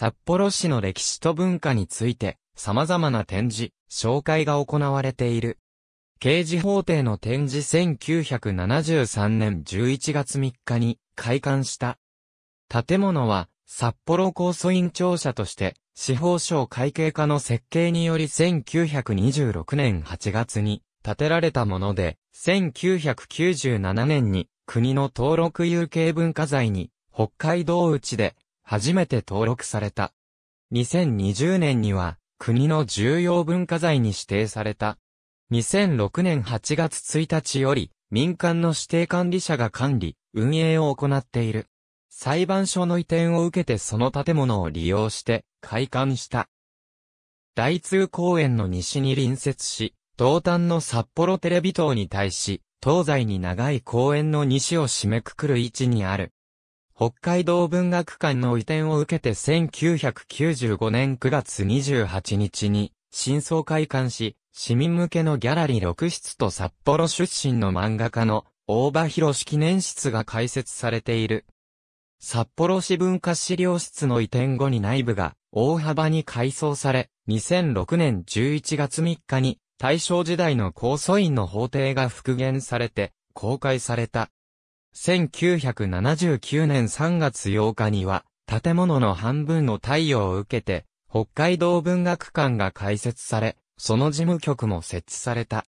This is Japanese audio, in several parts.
札幌市の歴史と文化について、様々な展示、紹介が行われている。刑事法廷の展示1973年11月3日に開館した。建物は、札幌高訴院庁舎として、司法省会計課の設計により1926年8月に建てられたもので、1997年に国の登録有形文化財に北海道内で初めて登録された。2020年には国の重要文化財に指定された。2006年8月1日より民間の指定管理者が管理、運営を行っている。裁判所の移転を受けてその建物を利用して開館した。大通公園の西に隣接し、東端の札幌テレビ塔に対し、東西に長い公園の西を締めくくる位置にある。北海道文学館の移転を受けて1995年9月28日に、新装開館し、市民向けのギャラリー6室と札幌出身の漫画家の大場博記念室が開設されている。札幌市文化資料室の移転後に内部が大幅に改装され、2006年11月3日に大正時代の高訴院の法廷が復元されて公開された。1979年3月8日には建物の半分の太陽を受けて北海道文学館が開設され、その事務局も設置された。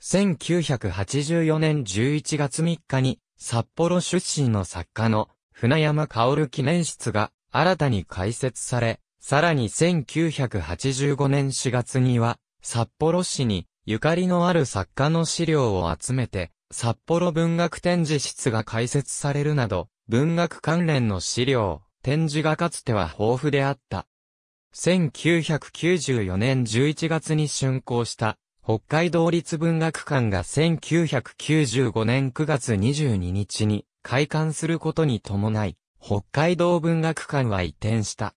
1984年11月3日に札幌出身の作家の船山薫記念室が新たに開設され、さらに1985年4月には札幌市にゆかりのある作家の資料を集めて、札幌文学展示室が開設されるなど、文学関連の資料、展示がかつては豊富であった。1994年11月に竣工した北海道立文学館が1995年9月22日に開館することに伴い、北海道文学館は移転した。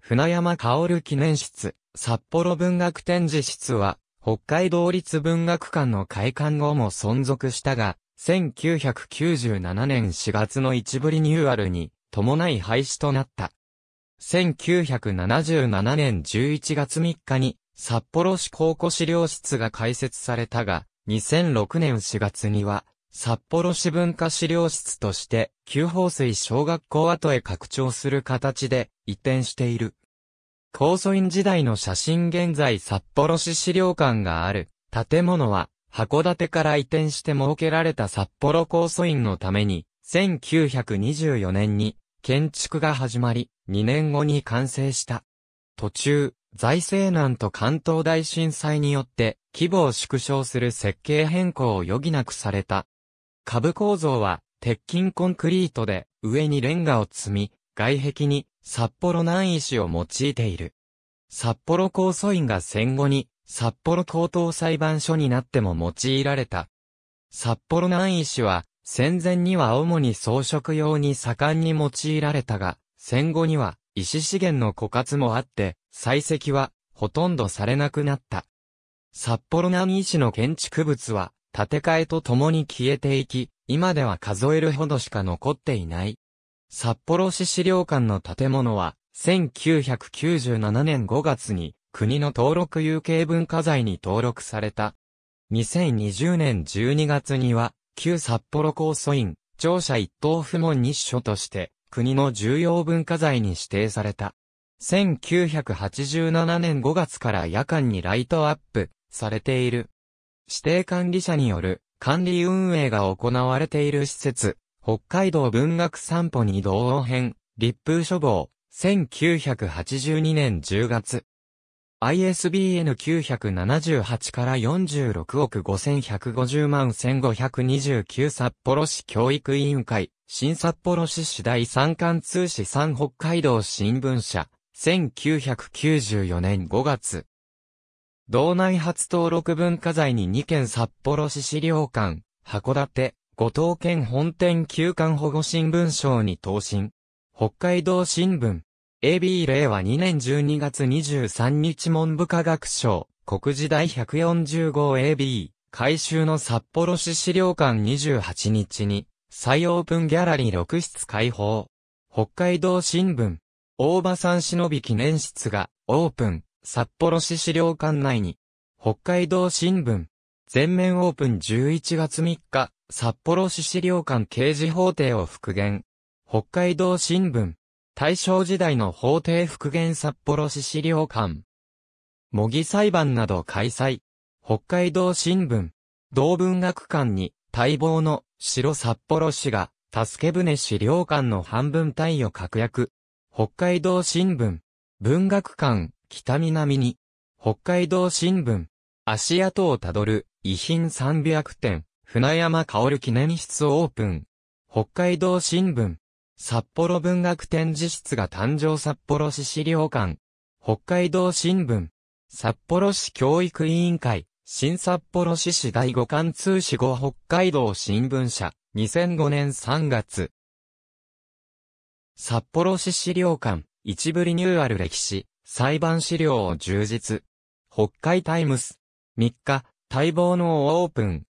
船山薫記念室、札幌文学展示室は、北海道立文学館の開館後も存続したが、1997年4月の一部リニューアルに伴い廃止となった。1977年11月3日に札幌市考古資料室が開設されたが、2006年4月には札幌市文化資料室として旧放水小学校跡へ拡張する形で移転している。高祖院時代の写真現在札幌市資料館がある建物は函館から移転して設けられた札幌高祖院のために1924年に建築が始まり2年後に完成した。途中、財政難と関東大震災によって規模を縮小する設計変更を余儀なくされた。下部構造は鉄筋コンクリートで上にレンガを積み、外壁に札幌南石を用いている。札幌高訴院が戦後に札幌高等裁判所になっても用いられた。札幌南石は戦前には主に装飾用に盛んに用いられたが、戦後には石資源の枯渇もあって、採石はほとんどされなくなった。札幌南石の建築物は建て替えとともに消えていき、今では数えるほどしか残っていない。札幌市資料館の建物は、1997年5月に国の登録有形文化財に登録された。2020年12月には、旧札幌高訴院、庁舎一等不問日所として国の重要文化財に指定された。1987年5月から夜間にライトアップされている。指定管理者による管理運営が行われている施設、北海道文学散歩に同音編、立風書房、1982年10月。ISBN 978から46億5150万1529札幌市教育委員会、新札幌市市第三貫通市三北海道新聞社、1994年5月。道内初登録文化財に2件札幌市資料館、函館、五島県本店休館保護新聞賞に答申。北海道新聞。AB 令和2年12月23日文部科学省、国時代 145AB、改修の札幌市資料館28日に、再オープンギャラリー6室開放。北海道新聞。大場さん忍び記念室がオープン、札幌市資料館内に。北海道新聞。全面オープン11月3日、札幌市資料館刑事法廷を復元。北海道新聞。大正時代の法廷復元札幌市資料館。模擬裁判など開催。北海道新聞。同文学館に待望の城札幌市が助け舟資料館の半分体を確約。北海道新聞。文学館、北南に。北海道新聞。足跡をたどる、遺品300点、船山薫記念室オープン。北海道新聞。札幌文学展示室が誕生札幌市資料館。北海道新聞。札幌市教育委員会。新札幌市市第五巻通史後北海道新聞社。2005年3月。札幌市資料館、一部リニューアル歴史、裁判資料を充実。北海タイムス。3日、待望のオープン。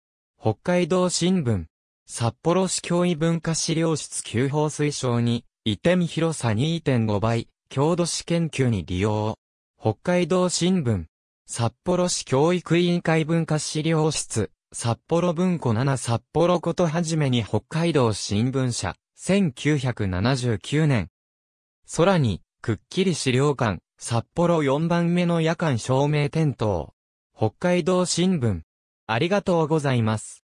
北海道新聞。札幌市教育文化資料室旧法推奨に、移転広さ2.5倍、郷土史研究に利用。北海道新聞。札幌市教育委員会文化資料室、札幌文庫7札幌ことはじめに北海道新聞社、1979年。空に、くっきり資料館、札幌4番目の夜間照明点灯。北海道新聞。ありがとうございます。